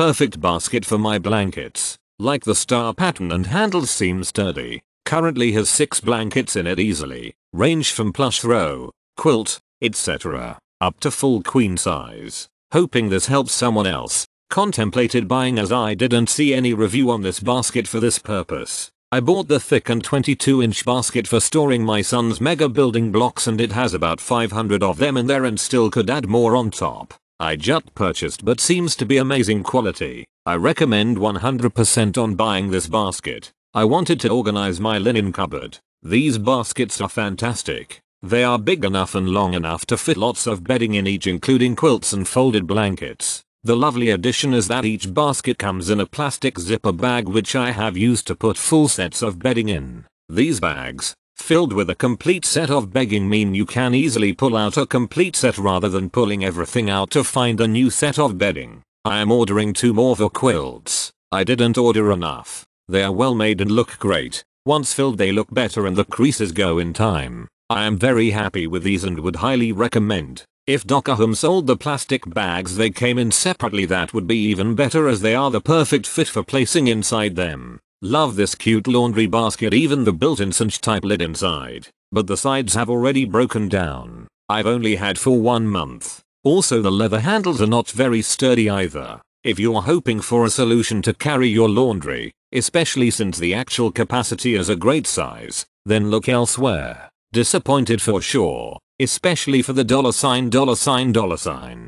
perfect basket for my blankets. Like the star pattern and handles seem sturdy. Currently has 6 blankets in it easily. Range from plush throw, quilt, etc. Up to full queen size. Hoping this helps someone else. Contemplated buying as I didn't see any review on this basket for this purpose. I bought the thick and 22 inch basket for storing my son's mega building blocks and it has about 500 of them in there and still could add more on top. I just purchased but seems to be amazing quality. I recommend 100% on buying this basket. I wanted to organize my linen cupboard. These baskets are fantastic. They are big enough and long enough to fit lots of bedding in each including quilts and folded blankets. The lovely addition is that each basket comes in a plastic zipper bag which I have used to put full sets of bedding in. These bags, filled with a complete set of bedding mean you can easily pull out a complete set rather than pulling everything out to find a new set of bedding. I am ordering two more for quilts. I didn't order enough. They are well made and look great. Once filled they look better and the creases go in time. I am very happy with these and would highly recommend. If DOKEHOM sold the plastic bags they came in separately that would be even better as they are the perfect fit for placing inside them. Love this cute laundry basket even the built-in cinch type lid inside. But the sides have already broken down. I've only had for one month. Also the leather handles are not very sturdy either. If you're hoping for a solution to carry your laundry, especially since the actual capacity is a great size, then look elsewhere. Disappointed for sure. Especially for the dollar sign dollar sign dollar sign.